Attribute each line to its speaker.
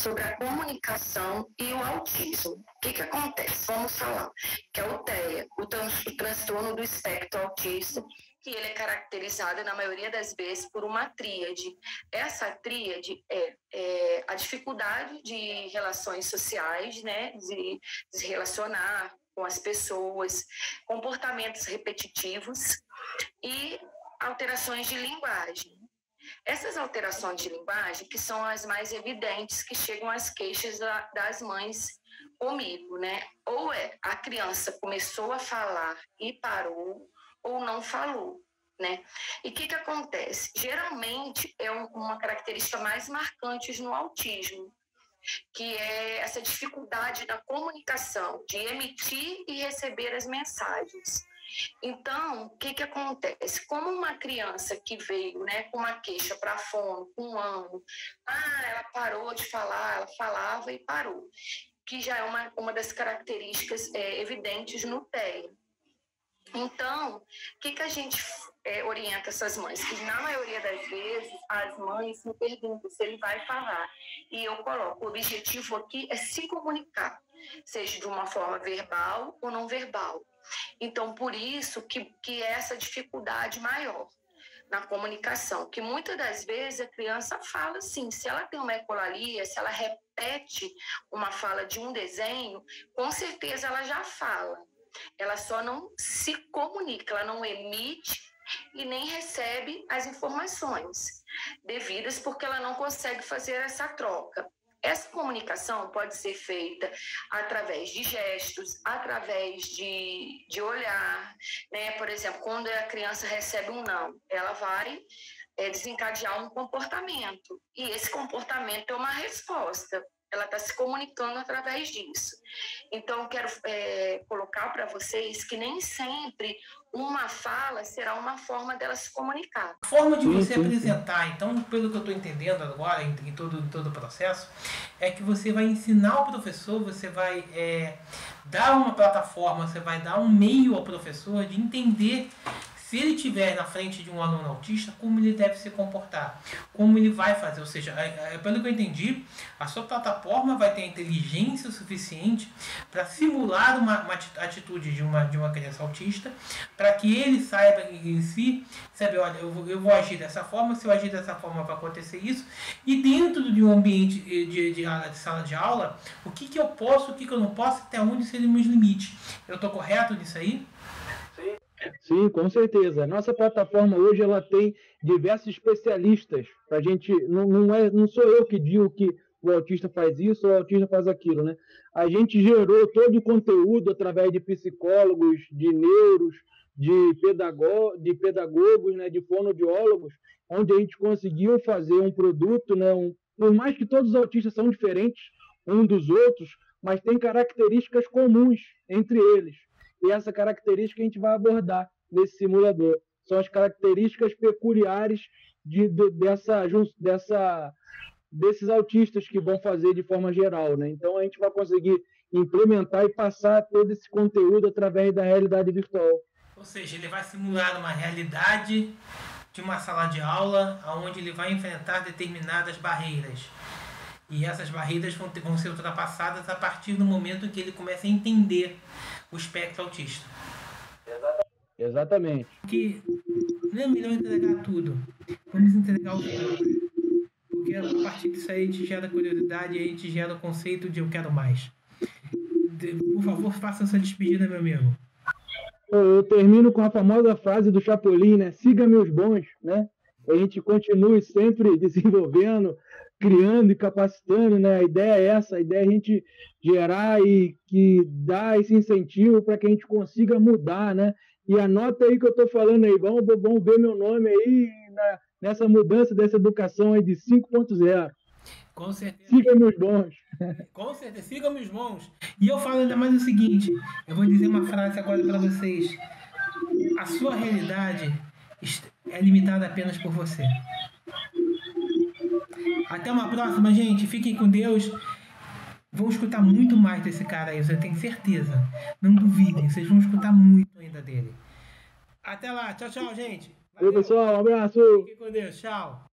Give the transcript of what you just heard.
Speaker 1: sobre a comunicação e o autismo. O que, que acontece? Vamos falar que é o TEA, o, o transtorno do espectro autista, que ele é caracterizado, na maioria das vezes, por uma tríade. Essa tríade é, é a dificuldade de relações sociais, né, de se relacionar com as pessoas, comportamentos repetitivos e alterações de linguagem. Essas alterações de linguagem, que são as mais evidentes, que chegam às queixas da, das mães comigo, né? Ou é a criança começou a falar e parou, ou não falou, né? E o que, que acontece? Geralmente é um, uma característica mais marcante no autismo, que é essa dificuldade da comunicação, de emitir e receber as mensagens. Então, o que, que acontece? Como uma criança que veio né, com uma queixa para fono, com um ano, ah, ela parou de falar, ela falava e parou, que já é uma, uma das características é, evidentes no TEA. Então, o que, que a gente é, orienta essas mães? Que na maioria das vezes as mães me perguntam se ele vai falar. E eu coloco: o objetivo aqui é se comunicar, seja de uma forma verbal ou não verbal. Então, por isso que, que é essa dificuldade maior na comunicação, que muitas das vezes a criança fala assim, se ela tem uma ecolalia, se ela repete uma fala de um desenho, com certeza ela já fala. Ela só não se comunica, ela não emite e nem recebe as informações devidas porque ela não consegue fazer essa troca. Essa comunicação pode ser feita através de gestos, através de, de olhar, né? Por exemplo, quando a criança recebe um não, ela vai é, desencadear um comportamento. E esse comportamento é uma resposta ela está se comunicando através disso. Então, quero é, colocar para vocês que nem sempre uma fala será uma forma dela se comunicar.
Speaker 2: A forma de você apresentar, então, pelo que eu estou entendendo agora, em, em, todo, todo o processo, é que você vai ensinar o professor, você vai é, dar uma plataforma, você vai dar um meio ao professor de entender se ele estiver na frente de um aluno autista, como ele deve se comportar, como ele vai fazer. Ou seja, é, é, pelo que eu entendi, a sua plataforma vai ter inteligência suficiente para simular uma, uma, atitude de uma, de uma criança autista, para que ele saiba em si, sabe, olha, eu vou, eu vou agir dessa forma, se eu agir dessa forma vai acontecer isso, e dentro de um ambiente de, de, de, de sala de aula, o que, que eu posso, o que, que eu não posso, até onde seriam meus limites. Eu estou correto nisso aí?
Speaker 3: Sim, com certeza. Nossa plataforma hoje ela tem diversos especialistas. A gente não, não é, não sou eu que digo que o autista faz isso ou o autista faz aquilo, né? A gente gerou todo o conteúdo através de psicólogos, de neuros, de, pedago, de pedagogos, né, de fonoaudiólogos, onde a gente conseguiu fazer um produto, né, um, por mais que todos os autistas são diferentes um dos outros, mas tem características comuns entre eles. E essa característica a gente vai abordar nesse simulador. São as características peculiares de, de, dessa, dessa, desses autistas que vão fazer de forma geral. Né? Então a gente vai conseguir implementar e passar todo esse conteúdo através da realidade virtual.
Speaker 2: Ou seja, ele vai simular uma realidade de uma sala de aula onde ele vai enfrentar determinadas barreiras. E essas barreiras vão, ter, vão ser ultrapassadas a partir do momento que ele começa a entender o espectro autista.
Speaker 3: Exatamente.
Speaker 2: Que não é melhor entregar tudo. Vamos entregar o pouco. Porque a partir disso aí a gente gera curiosidade e a gente gera o conceito de eu quero mais. Por favor, faça essa despedida, meu amigo.
Speaker 3: Eu termino com a famosa frase do Chapolin, né? Siga meus bons, né? A gente continue sempre desenvolvendo, criando e capacitando, né? A ideia é essa, a ideia é a gente gerar e que dá esse incentivo para que a gente consiga mudar, né? E anota aí que eu estou falando aí, vamos, vamos ver meu nome aí na, nessa mudança dessa educação aí de 5.0.
Speaker 2: Com certeza.
Speaker 3: Siga meus bons.
Speaker 2: Com certeza, siga meus bons. E eu falo ainda mais o seguinte: eu vou dizer uma frase agora para vocês. A sua realidade é limitada apenas por você. Até uma próxima, gente. Fiquem com Deus. Vão escutar muito mais desse cara aí, eu tenho certeza. Não duvidem, vocês vão escutar muito ainda dele. Até lá, tchau, tchau, gente.
Speaker 3: Valeu, pessoal, um abraço.
Speaker 2: Fiquem com Deus, tchau.